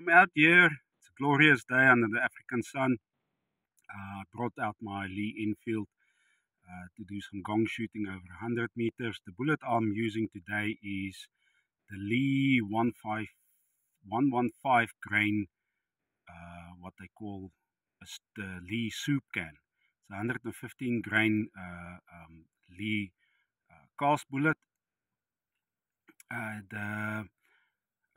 I'm out here. It's a glorious day under the African sun. Uh, I brought out my Lee Enfield uh, to do some gong shooting over 100 meters. The bullet I'm using today is the Lee 115, 115 grain, uh, what they call the Lee soup can. It's a 115 grain uh, um, Lee uh, cast bullet. Uh, the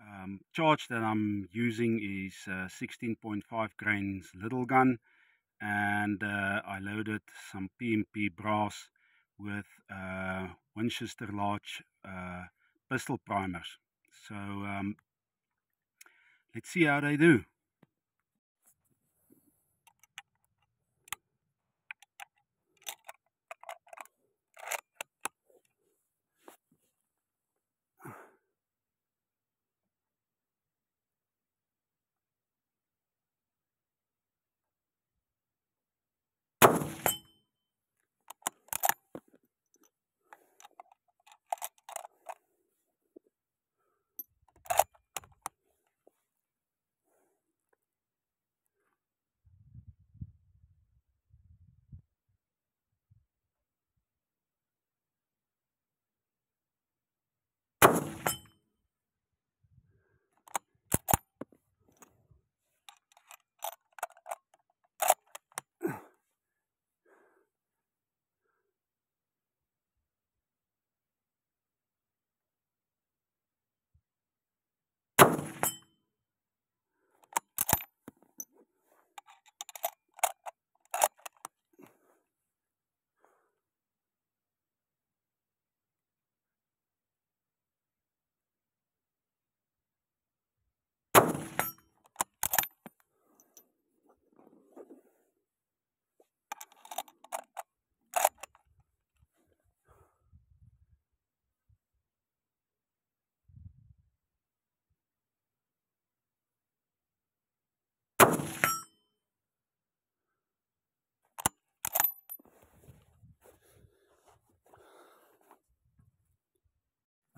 um, charge that I'm using is uh, 16.5 grains Lil'Gun and uh, I loaded some PMP brass with uh, Winchester large uh, pistol primers. So um, let's see how they do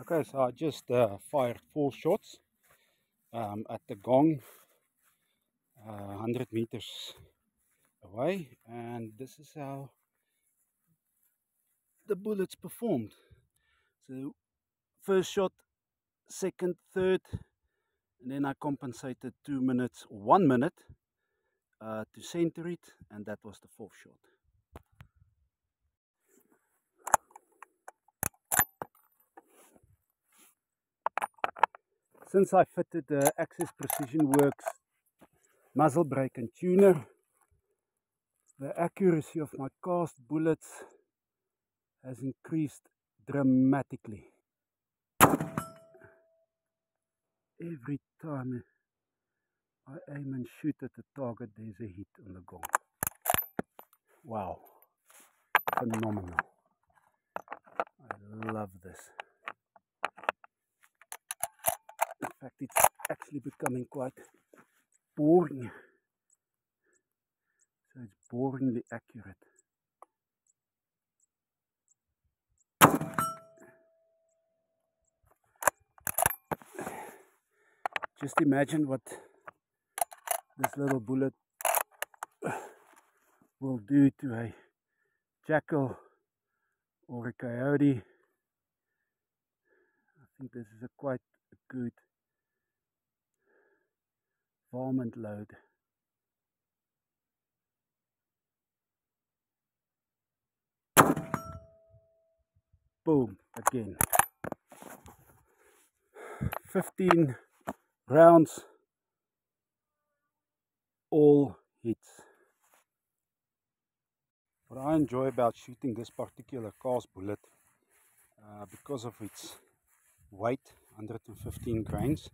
Okay, so I just uh, fired four shots um, at the gong, uh, 100 meters away, and this is how the bullets performed. So, first shot, second, third, and then I compensated two minutes, one minute uh, to center it, and that was the fourth shot. Since I fitted the Axis Precision Worx muzzle brake and tuner, the accuracy of my cast bullets has increased dramatically. Every time I aim and shoot at the target, there's a hit on the gong. Wow, phenomenal. I love this. Fact it's actually becoming quite boring. So it's boringly accurate. Just imagine what this little bullet will do to a jackal or a coyote. I think this is a quite good varmint load. Boom, again. 15 rounds, all hits. What I enjoy about shooting this particular cast bullet, uh, because of its weight, 115 grains,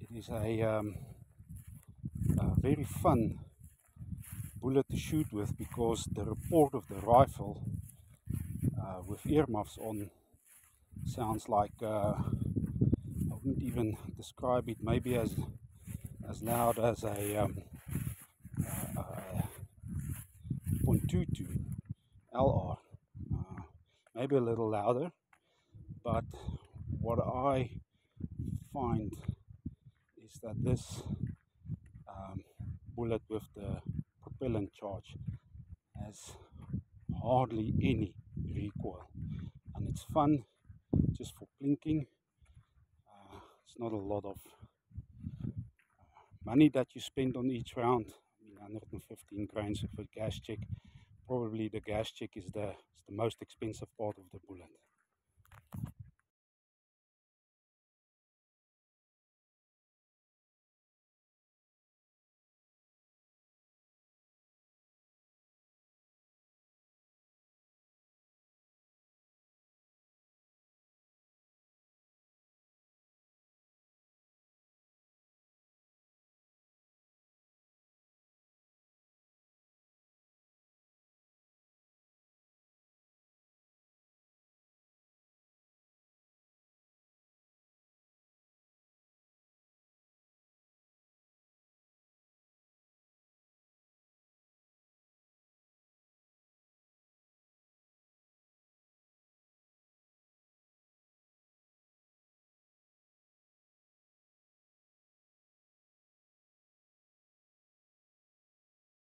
it is a um, very fun bullet to shoot with because the report of the rifle uh, with earmuffs on sounds like uh, I wouldn't even describe it maybe as as loud as a um, uh, uh, .22 LR uh, maybe a little louder but what I find is that this bullet with the propellant charge has hardly any recoil. And it's fun just for plinking uh, it's not a lot of uh, money that you spend on each round. I mean 115 grains a gas check. Probably the gas check is the, is the most expensive part of the bullet